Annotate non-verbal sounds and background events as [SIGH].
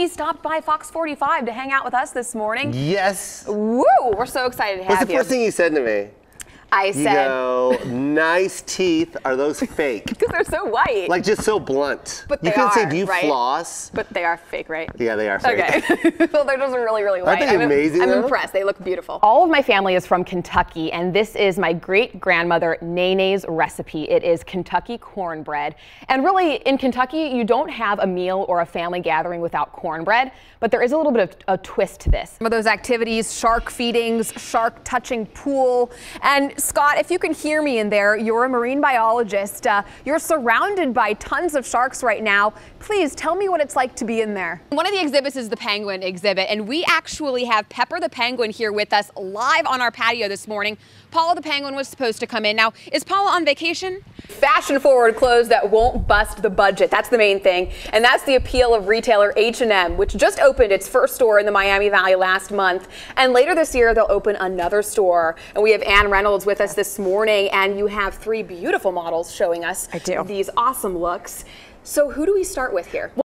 Kentucky stopped by Fox 45 to hang out with us this morning. Yes. Woo! We're so excited to have you. What's the first thing you said to me? I You said, go, nice teeth. Are those [LAUGHS] fake? because they're so white. like just so blunt. But you they couldn't say, do you right? floss? but they are fake, right? Yeah, they are fake. Okay. [LAUGHS] well, they're just really, really white. they I'm, amazing, I'm though? impressed. They look beautiful. All of my family is from Kentucky, and this is my great grandmother Nene's recipe. It is Kentucky cornbread. And really, in Kentucky, you don't have a meal or a family gathering without cornbread, but there is a little bit of a twist to this. Some of those activities, shark feedings, shark touching pool. And Scott, if you can hear me in there, you're a marine biologist. Uh, you're surrounded by tons of sharks right now. Please tell me what it's like to be in there. One of the exhibits is the penguin exhibit, and we actually have Pepper the penguin here with us live on our patio this morning. Paula the penguin was supposed to come in. Now, is Paula on vacation? fashion forward clothes that won't bust the budget that's the main thing and that's the appeal of retailer h&m which just opened its first store in the miami valley last month and later this year they'll open another store and we have ann reynolds with us this morning and you have three beautiful models showing us I do. these awesome looks so who do we start with here